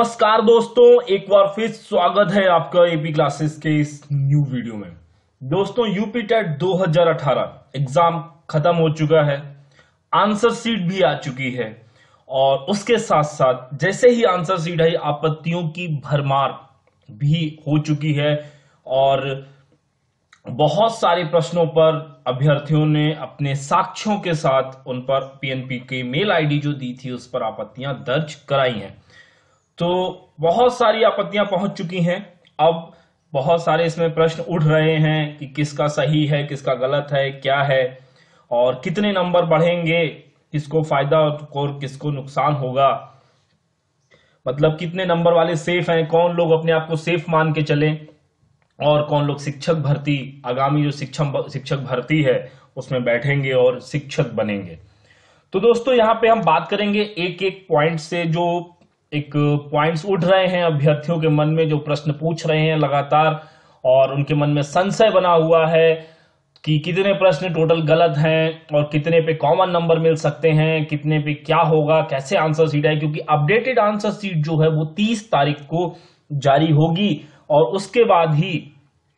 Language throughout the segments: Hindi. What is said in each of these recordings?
नमस्कार दोस्तों, एक बार फिर स्वागत है आपका एपी क्लासेस के इस न्यू वीडियो में। दोस्तों यूपी टेट 2018 एग्ज़ाम खत्म हो चुका है आंसर सीट भी आ चुकी है, और उसके साथ साथ जैसे ही आंसर सीट आई, आपत्तियों की भरमार भी हो चुकी है, और बहुत सारे प्रश्नों पर अभ्यर्थियों ने अपने साक्ष्यों के साथ उन पर पीएनपी की मेल आईडी जो दी थी, उस पर आपत्तियाँ दर्ज कराई हैं। तो बहुत सारी आपत्तियाँ पहुँच चुकी हैं। अब बहुत सारे इसमें प्रश्न उठ रहे हैं कि किसका सही है, किसका गलत है, क्या है और कितने नंबर बढ़ेंगे, किसको फ़ायदा और किसको नुकसान होगा। मतलब कितने नंबर वाले सेफ़ हैं, कौन लोग अपने आप को सेफ़ मान के चले और कौन लोग शिक्षक भर्ती, आगामी जो शिक्षक शिक्षक भर्ती है, उसमें बैठेंगे और शिक्षक बनेंगे। तो दोस्तों, यहाँ पे हम बात करेंगे एक एक पॉइंट से जो एक पॉइंट्स उठ रहे हैं अभ्यर्थियों के मन में जो प्रश्न पूछ रहे हैं लगातार, और उनके मन में संशय बना हुआ है कि कितने प्रश्न टोटल गलत हैं और कितने पे कॉमन नंबर मिल सकते हैं, कितने पे क्या होगा, कैसे आंसर सीट है क्योंकि अपडेटेड आंसर सीट जो है वो 30 तारीख को जारी होगी और उसके बाद ही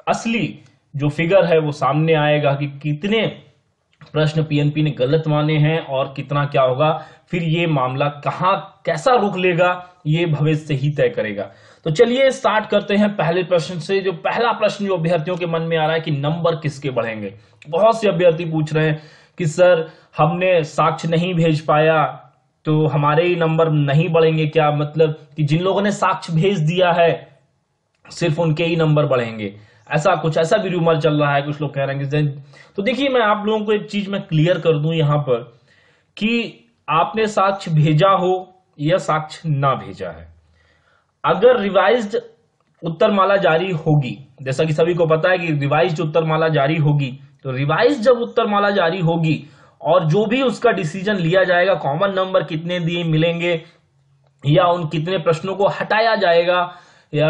असली जो फिगर है वो सामने आएगा कि कितने प्रश्न पीएनपी ने गलत माने हैं और कितना क्या होगा, फिर ये मामला कहाँ कैसा रुक लेगा, ये भविष्य ही तय करेगा। तो चलिए स्टार्ट करते हैं पहले प्रश्न से, जो पहला प्रश्न जो अभ्यर्थियों के मन में आ रहा है कि नंबर किसके बढ़ेंगे। बहुत से अभ्यर्थी पूछ रहे हैं कि, सर, हमने साक्ष्य नहीं भेज पाया तो हमारे ही नंबर नहीं बढ़ेंगे क्या? मतलब कि जिन लोगों ने साक्ष्य भेज दिया है, सिर्फ़ उनके ही नंबर बढ़ेंगे। ऐसा कुछ, ऐसा भी रूमर चल रहा है, कुछ लोग कह रहे हैं कि तो देखिए, मैं आप लोगों को एक चीज़ मैं क्लियर कर दूँ यहाँ पर कि आपने साक्ष्य भेजा हो या साक्ष्य ना भेजा है। अगर रिवाइज्ड उत्तरमाला जारी होगी, जैसा कि सभी को पता है कि रिवाइज्ड उत्तरमाला जारी होगी तो रिवाइज जब उत्तरमाला जारी होगी और जो भी उसका डिसीज़न लिया जाएगा कॉमन नंबर कितने दिए मिलेंगे या उन कितने प्रश्नों को हटाया जाएगा या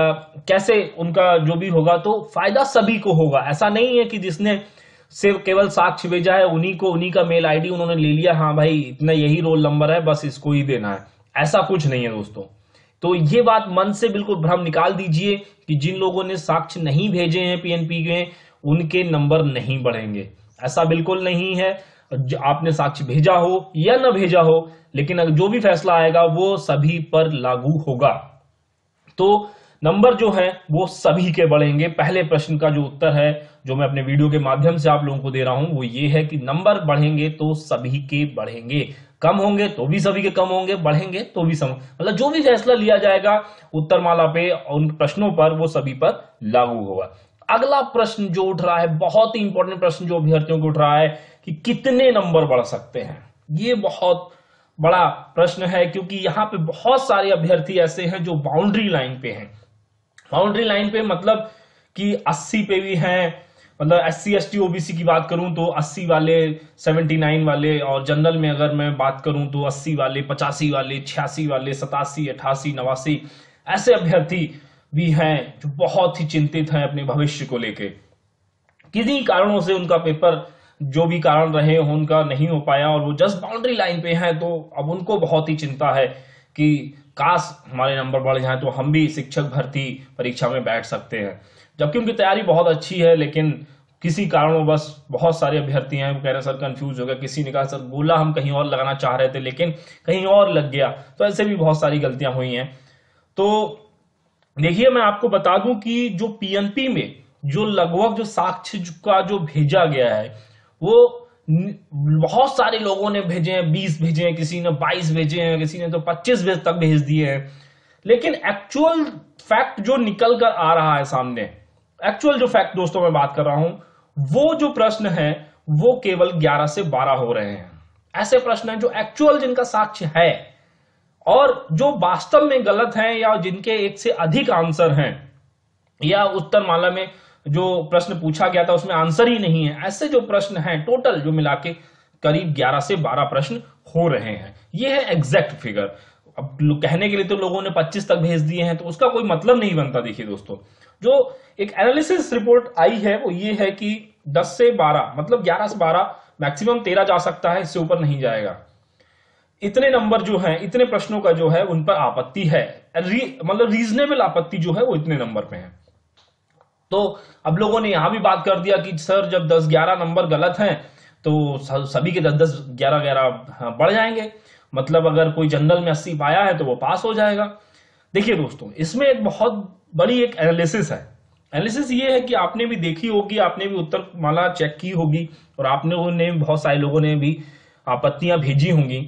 कैसे उनका जो भी होगा तो फ़ायदा सभी को होगा। ऐसा नहीं है कि जिसने सिर्फ़ केवल साक्ष्य भेजा है, उन्हीं को, उन्हीं का मेल आईडी उन्होंने ले लिया हाँ भाई, इतना यही रोल नंबर है, बस इसको ही देना है। ऐसा कुछ नहीं है दोस्तों। तो ये बात मन से बिल्कुल भ्रम निकाल दीजिए कि जिन लोगों ने साक्ष्य नहीं भेजे हैं पीएनपी के, उनके नंबर नहीं बढ़ेंगे। ऐसा बिल्कुल नहीं है। आपने साक्ष्य भेजा हो या न भेजा हो, लेकिन जो भी फैसला आएगा, वो सभी पर लागू होगा। तो नंबर जो है, वो सभी के बढ़ेंगे। पहले प्रश्न का जो उत्तर है, जो मैं अपने वीडियो के माध्यम से आप लोगों को दे रहा हूँ, वो ये है कि नंबर बढ़ेंगे तो सभी के बढ़ेंगे। कम होंगे तो भी सभी के कम होंगे, बढ़ेंगे तो भी सम मतलब जो भी फैसला लिया जाएगा उत्तरमाला पे, उन प्रश्नों पर वो सभी पर लागू होगा। अगला प्रश्न जो उठ रहा है, बहुत ही इंपॉर्टेंट प्रश्न जो अभ्यर्थियों को उठ रहा है कि कितने नंबर बढ़ सकते हैं। ये बहुत बड़ा प्रश्न है क्योंकि यहाँ पे बहुत सारे अभ्यर्थी ऐसे हैं जो बाउंड्री लाइन पे हैं। बाउंड्री लाइन पे मतलब कि 80 पे भी हैं मतलब S C S T OBC की बात करूँ तो 80 वाले 79 वाले और जनरल में अगर मैं बात करूँ तो 80 वाले, पचासी वाले, छियासी वाले, सतासी, अठासी, नवासी, ऐसे अभ्यर्थी भी हैं जो बहुत ही चिंतित हैं अपने भविष्य को लेके। किन्हीं कारणों से उनका पेपर जो भी कारण रहे हो, उनका नहीं हो पाया और वो जस्ट बाउंड्री लाइन पे हैं तो अब उनको बहुत ही चिंता है कि काश हमारे नंबर बढ़ जाए तो हम भी शिक्षक भर्ती परीक्षा में बैठ सकते हैं। जबकि उनकी तैयारी बहुत अच्छी है, लेकिन किसी कारणों बस बहुत सारे अभ्यर्थी हैं कह रहे हैं, सर कंफ्यूज हो गया, किसी ने कहा, सर, बोला, हम कहीं और लगाना चाह रहे थे, लेकिन कहीं और लग गया। तो ऐसे भी बहुत सारी गलतियाँ हुई हैं। तो देखिए, मैं आपको बता दूँ कि जो पीएनपी में जो लगभग जो साक्ष्य का जो भेजा गया है, वो बहुत सारे लोगों ने भेजे हैं, बीस भेजे हैं, किसी ने बाईस भेजे हैं, किसी ने तो पच्चीस तक भेज दिए हैं। लेकिन एक्चुअल फैक्ट जो निकल कर आ रहा है सामने एक्चुअल जो फैक्ट दोस्तों मैं बात कर रहा हूँ, वो जो प्रश्न है, वो केवल 11 से 12 हो रहे हैं। ऐसे प्रश्न हैं जो एक्चुअल जिनका साक्ष्य है और जो वास्तव में गलत हैं या जिनके एक से अधिक आंसर हैं, या उत्तर माला में जो प्रश्न पूछा गया था उसमें आंसर ही नहीं है। ऐसे जो प्रश्न हैं टोटल जो मिला के करीब 11 से 12 प्रश्न हो रहे हैं। ये है एग्जैक्ट फिगर अब कहने के लिए तो लोगों ने 25 तक भेज दिए हैं तो उसका कोई मतलब नहीं बनता देखिए दोस्तों। जो एक एनालिसिस रिपोर्ट आई है वो ये है कि 10 से 12 मतलब 11 से 12 मैक्सिमम 13 जा सकता है इससे ऊपर नहीं जाएगा। इतने नंबर जो हैं इतने प्रश्नों का जो है उन पर आपत्ति है। री, मतलब रीजनेबल आपत्ति जो है वो इतने नंबर पे है। तो अब लोगों ने यहाँ भी बात कर दिया कि सर जब 10 11 नंबर गलत हैं तो सभी के 10 10 11 11 बढ़ जाएँगे। मतलब अगर कोई जनरल में 80 पाया है तो वो पास हो जाएगा। देखिए दोस्तों, इसमें एक बहुत बड़ी एक एनालिसिस है। एनालिसिस ये है कि आपने भी देखी होगी, आपने भी उत्तर माला चेक की होगी और आपने ने बहुत सारे लोगों ने भी आपत्तियाँ भेजी होंगी।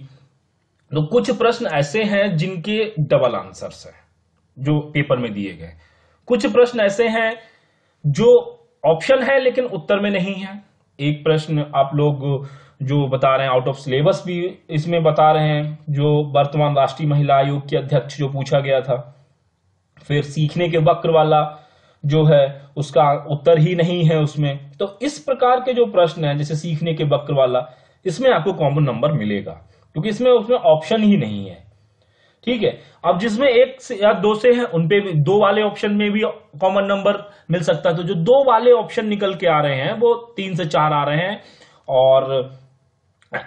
तो कुछ प्रश्न ऐसे हैं जिनके डबल आंसर्स हैं, जो पेपर में दिए गए। कुछ प्रश्न ऐसे हैं जो ऑप्शन है लेकिन उत्तर में नहीं है। एक प्रश्न आप लोग जो बता रहे हैं आउट ऑफ़ सिलेबस भी इसमें बता रहे हैं, जो वर्तमान राष्ट्रीय महिला आयोग के अध्यक्ष जो पूछा गया था। फिर सीखने के वक्र वाला जो है, उसका उत्तर ही नहीं है उसमें। तो इस प्रकार के जो प्रश्न है, जैसे सीखने के वक्र वाला, इसमें आपको कॉमन नंबर मिलेगा, क्योंकि इसमें उसमें ऑप्शन ही नहीं है। ठीक है? अब जिसमें एक से, या दो से है, उनपे भी, दो वाले ऑप्शन में भी कॉमन नंबर मिल सकता है। तो जो दो वाले ऑप्शन निकल के आ रहे हैं, वो तीन से चार आ रहे हैं, और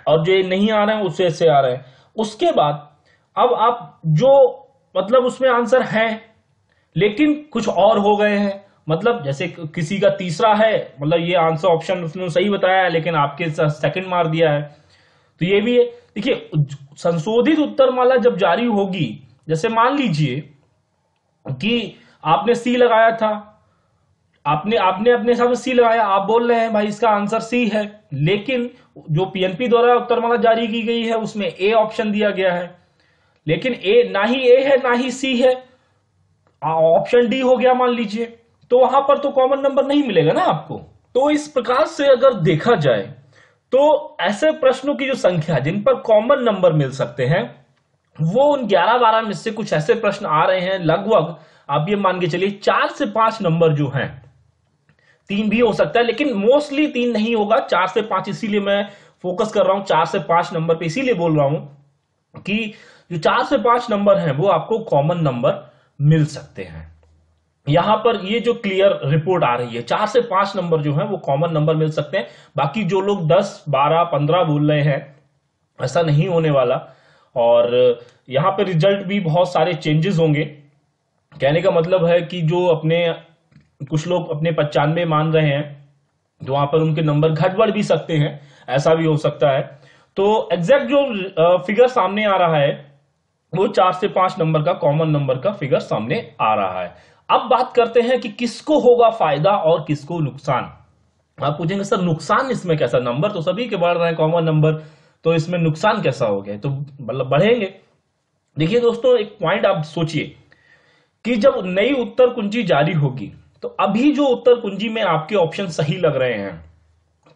और जो ये नहीं आ रहे हैं, उससे से आ रहे हैं। उसके बाद, अब आप जो मतलब उसमें आंसर है, लेकिन कुछ और हो गए हैं। मतलब जैसे किसी का तीसरा है मतलब ये आंसर ऑप्शन उसने सही बताया है, लेकिन आपके सेकंड मार दिया है। तो ये भी है। देखिए संशोधित उत्तरमाला जब जारी होगी, जैसे मान लीजिए कि आपने सी लगाया था आपने आपने अपने हिसाब से सी लगाया। आप बोल रहे हैं, भाई, इसका आंसर सी है। लेकिन जो पीएनपी द्वारा उत्तरमाला जारी की गई है, उसमें ए ऑप्शन दिया गया है। लेकिन ए ना ही ए है, ना ही सी है। ऑप्शन डी हो गया, मान लीजिए। तो वहाँ पर तो कॉमन नंबर नहीं मिलेगा ना आपको। तो इस प्रकार से अगर देखा जाए तो ऐसे प्रश्नों की जो संख्या, जिन पर कॉमन नंबर मिल सकते हैं, वो उन 11 बारह में से कुछ ऐसे प्रश्न आ रहे हैं। लगभग, आप ये मान के चलिए, चार से पाँच नंबर जो हैं तीन भी हो सकता है, लेकिन मोस्टली तीन नहीं होगा। चार से पाँच इसीलिए मैं फोकस कर रहा हूँ, चार से पाँच नंबर पे इसीलिए बोल रहा हूँ कि जो चार से पाँच नंबर हैं, वो आपको कॉमन नंबर मिल सकते हैं। यहाँ पर ये जो क्लियर रिपोर्ट आ रही है, चार से पाँच नंबर जो है, वो कॉमन नंबर मिल सकते हैं। बाकी जो लोग दस, बारह, पंद्रह बोल रहे हैं, ऐसा नहीं होने वाला। और यहाँ पर रिज़ल्ट भी बहुत सारे चेंजेस होंगे। कहने का मतलब है कि जो अपने कुछ लोग अपने पचानवे मान रहे हैं जो वहाँ पर उनके नंबर घट बढ़ भी सकते हैं, ऐसा भी हो सकता है। तो एग्जैक्ट जो फिगर सामने आ रहा है, वो चार से पाँच नंबर का कॉमन नंबर का फिगर सामने आ रहा है। अब बात करते हैं कि किसको होगा फ़ायदा और किसको नुकसान। आप पूछेंगे, सर, नुकसान इसमें कैसा? नंबर तो सभी के बढ़ रहे हैं कॉमन नंबर तो इसमें नुकसान कैसा हो गया? तो मतलब बढ़ेंगे। देखिए दोस्तों, एक पॉइंट आप सोचिए कि जब नई उत्तर कुंजी जारी होगी तो अभी जो उत्तर कुंजी में आपके ऑप्शन सही लग रहे हैं,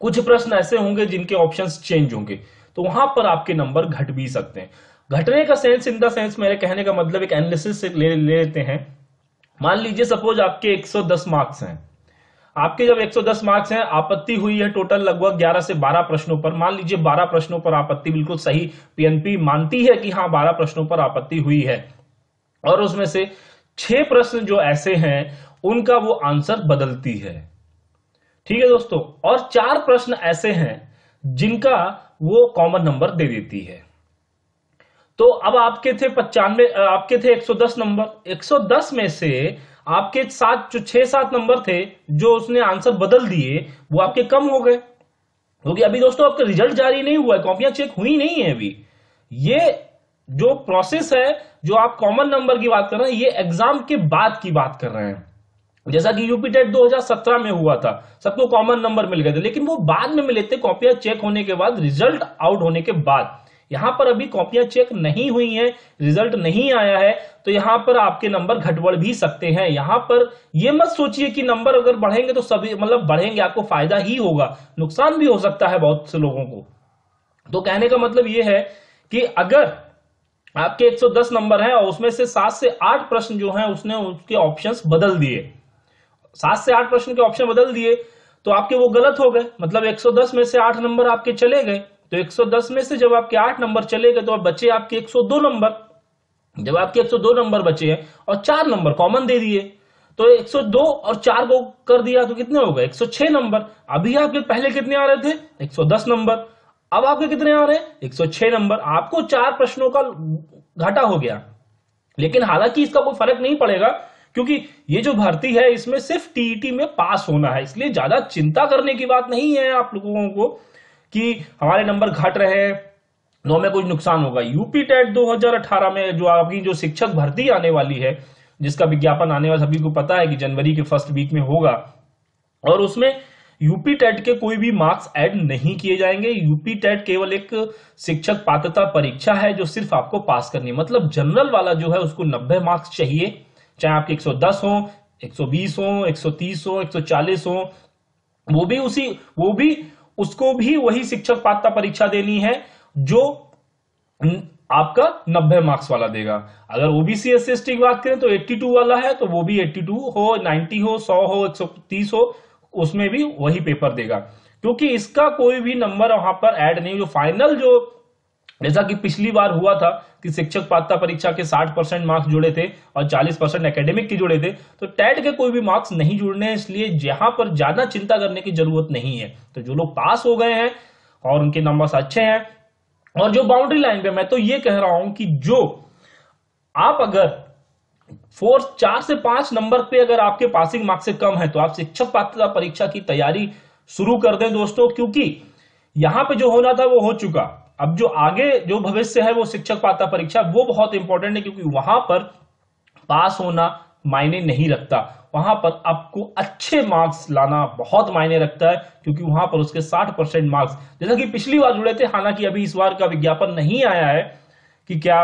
कुछ प्रश्न ऐसे होंगे जिनके ऑप्शन चेंज होंगे तो वहाँ पर आपके नंबर घट भी सकते हैं। घटने का सेंस इन द सेंस मेरे कहने का मतलब एक एनालिसिस से ले लेते हैं। मान लीजिए सपोज़ आपके 110 मार्क्स हैं। आपके जब 110 मार्क्स हैं, आपत्ति हुई है टोटल लगभग 11 से 12 प्रश्नों पर। मान लीजिए 12 प्रश्नों पर आपत्ति बिल्कुल सही पीएनपी मानती है कि हाँ 12 प्रश्नों पर आपत्ति हुई है। और उसमें से छह प्रश्न जो ऐसे हैं उनका वो आंसर बदलती है। ठीक है दोस्तों, और चार प्रश्न ऐसे हैं जिनका वो कॉमन नंबर दे देती है। तो अब आपके थे पचानवे आपके थे 110 नंबर। 110 में से आपके सात, जो छह सात नंबर थे, जो उसने आंसर बदल दिए, वो आपके कम हो गए। क्योंकि अभी दोस्तों आपका रिज़ल्ट जारी नहीं हुआ है, कॉपियाँ चेक हुई नहीं है अभी। ये जो प्रोसेस है, जो आप कॉमन नंबर की बात कर रहे हैं, ये एग्ज़ाम के बाद की बात कर रहे हैं। जैसा कि यूपी टेट 2017 में हुआ था, सबको कॉमन नंबर मिल गए थे, लेकिन वो बाद में मिले थे कॉपियाँ चेक होने के बाद रिज़ल्ट आउट होने के बाद। यहाँ पर अभी कॉपियाँ चेक नहीं हुई हैं रिज़ल्ट नहीं आया है तो यहाँ पर आपके नंबर घटबड़ भी सकते हैं। यहाँ पर ये मत सोचिए कि नंबर अगर बढ़ेंगे तो सभी मतलब बढ़ेंगे, आपको फ़ायदा ही होगा। नुकसान भी हो सकता है बहुत से लोगों को। तो कहने का मतलब ये है कि अगर आपके 110 नंबर है और उसमें से सात से आठ प्रश्न जो है, उसने उसके ऑप्शंस बदल दिए। सात से आठ प्रश्न के ऑप्शन बदल दिए तो आपके वो गलत हो गए। मतलब 110 में से आठ नंबर आपके चले गए। तो 110 में से जब आपके आठ नंबर चले गए तो बचे आपके 102 नंबर जब आपके 102 नंबर बचे हैं, और चार नंबर कॉमन दे दिए तो 102 और चार को कर दिया तो कितने हो गए? 106 नंबर अभी आपके पहले कितने आ रहे थे? 110 नंबर अब आपके कितने आ रहे हैं? 106 नंबर आपको चार प्रश्नों का घाटा हो गया। लेकिन हालाँकि इसका कोई फ़र्क नहीं पड़ेगा। क्योंकि ये जो भर्ती है, इसमें सिर्फ़ टीईटी में पास होना है। इसलिए ज़्यादा चिंता करने की बात नहीं है आप लोगों को कि हमारे नंबर घट रहे हैं, नो में कुछ नुकसान होगा। यूपी टेट 2018 में जो आपकी जो शिक्षक भर्ती आने वाली है, जिसका विज्ञापन आने वाला, सभी को पता है कि जनवरी के फ़र्स्ट वीक में होगा, और उसमें यूपी टेट के कोई भी मार्क्स ऐड नहीं किए जाएँगे। यूपी टेट केवल एक शिक्षक पात्रता परीक्षा है जो सिर्फ़ आपको पास करनी है। मतलब जनरल वाला जो है, उसको 90 मार्क्स चाहिए। चाहे आपके 110 हो 120 हो 130 हो 140 हो, वो भी उसी, वो भी उसको भी वही शिक्षक पात्रता परीक्षा देनी है जो आपका 90 मार्क्स वाला देगा। अगर ओबीसी एस की बात करें तो 82 वाला है तो वो भी 82 हो 90 हो 100 हो 130 हो, उसमें भी वही पेपर देगा। क्योंकि इसका कोई भी नंबर वहाँ पर ऐड नहीं, जो फाइनल जो जैसा कि पिछली बार हुआ था कि शिक्षक पात्रता परीक्षा के 60 परसेंट मार्क्स जुड़े थे और 40 परसेंट एकेडमिक के जुड़े थे तो टेट के कोई भी मार्क्स नहीं जुड़ने हैं इसलिए यहाँ पर ज़्यादा चिंता करने की ज़रूरत नहीं है। तो जो लोग पास हो गए हैं और उनके नंबर्स अच्छे हैं, और जो बाउंड्री लाइन पे मैं तो ये कह रहा हूँ कि जो आप अगर फोर चार से पाँच नंबर पे अगर आपके पासिंग मार्क्स से कम है तो आप शिक्षक पात्रता परीक्षा की तैयारी शुरू कर दें दोस्तों, क्योंकि यहाँ पे जो होना था वो हो चुका। अब जो आगे जो भविष्य है वो शिक्षक पात्रता परीक्षा, वो बहुत इंपॉर्टेंट है क्योंकि वहाँ पर पास होना मायने नहीं रखता। वहाँ पर आपको अच्छे मार्क्स लाना बहुत मायने रखता है क्योंकि वहाँ पर उसके 60 परसेंट मार्क्स जैसा कि पिछली बार जुड़े थे, हालाँकि अभी इस बार का विज्ञापन नहीं आया है कि क्या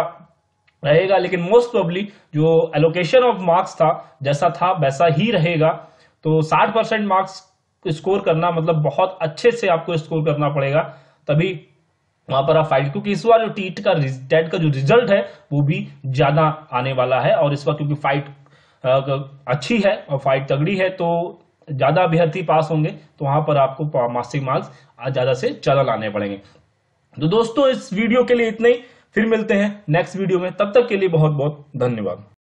रहेगा, लेकिन मोस्ट प्रोबली जो एलोकेशन ऑफ़ मार्क्स था, जैसा था, वैसा ही रहेगा। तो 60 परसेंट मार्क्स स्कोर करना मतलब बहुत अच्छे से आपको स्कोर करना पड़ेगा। तभी वहाँ पर आप फाइट क्योंकि इस बार जो टीट का टेट का जो रिज़ल्ट है, वो भी ज़्यादा आने वाला है, और इस बार क्योंकि फाइट अच्छी है और फाइट तगड़ी है तो ज़्यादा अभ्यर्थी पास होंगे तो वहाँ पर आपको मासिक मार्क्स ज़्यादा से ज़्यादा लाने पड़ेंगे। तो दोस्तों, इस वीडियो के लिए इतना ही, फिर मिलते हैं नेक्स्ट वीडियो में, तब तक के लिए बहुत बहुत धन्यवाद।